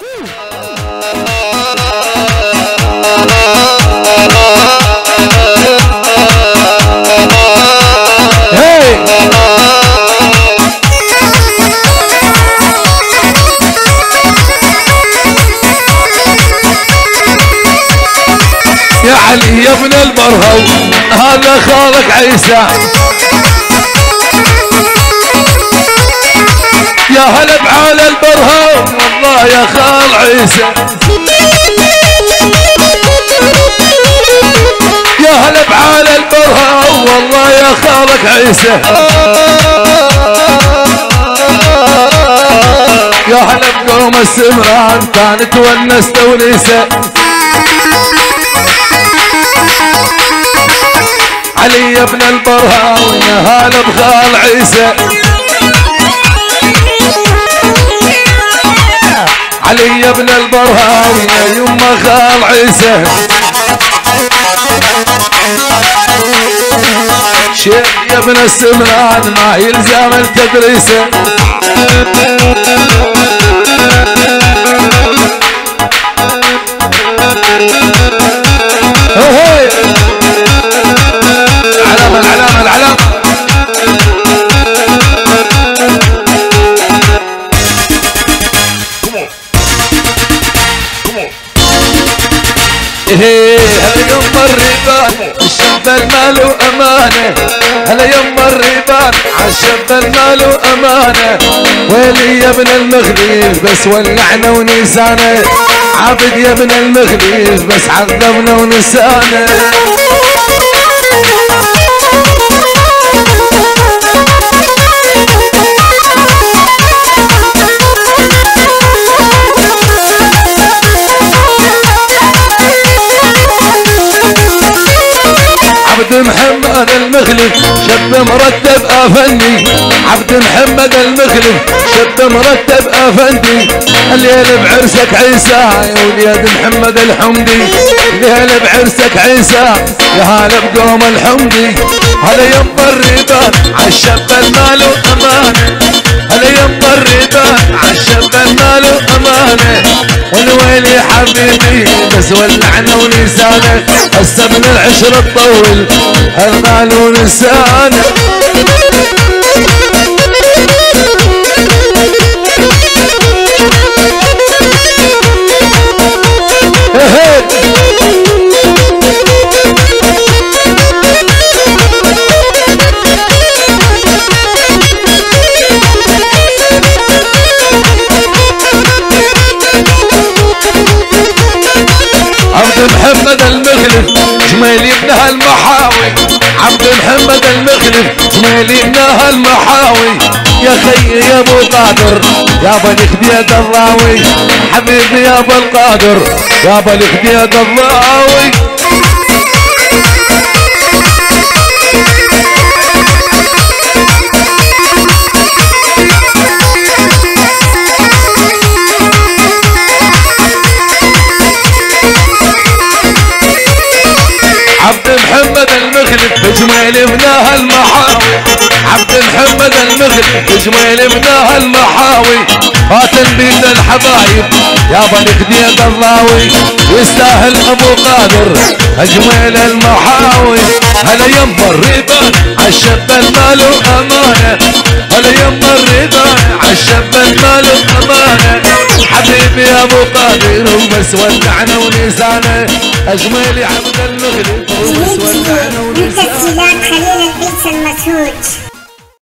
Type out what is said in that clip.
يا علي يا ابن البرهو هذا خالك عيسى. يا هلا بعال البرهو والله يا خال عيسى. يا هلا بعال البرهو والله يا خالك عيسى. يا هلا بقوم السمران. كانت ونست ونيسه علي ابن البرهاوي يا هلا بخال عيسى. علي ابن يا يما خال عيسى. شيخ يا ابن السمران ما يلزم التدريسه هلا يما الريبان الشاب المال وامانه هلا يما الريبان عالشاب المال وامانه ويلي يا ابن المغليف بس ولعنا ونسانه. عابد يا ابن المغليف بس عذبنا ونسانه. محمد المخلف شاب مرتب أفندي. عبد محمد المخلف شاب مرتب أفندي. الليل بعرسك عيسى يا وليد محمد الحمدي. الليل بعرسك عيسى يا هلا بقوم الحمدي. هلا يما الريبان عالشاب المال وأمانة. هلا يما الريبان عالشاب المال وأمانة. والويل حبيبي بس ولعنا ولسانه هسه من العشرة تطول المال ولسانه هالمحاوي عبد محمد المخلف جميلي ابن هالمحاوي يا خي يا أبو قادر يا بني خديد الراوي حبيبي يا ابو القادر يا بني خديد الراوي المخلف بجميل ابنها المحاوي. قاتل بيد الحبايب يا بني خديد الراوي. يستاهل أبو قادر اجمل المحاوي. هلا يما الريبان عالشب المال وأمانة. هلا يما الريبان عالشب المال وأمانة. حبيبي يا أبو قادر وبس ولعنا ونسانه اجمل عبد المغرب وبس ولعنا من ونسانه تسجيلات خليل البيتس المسهوج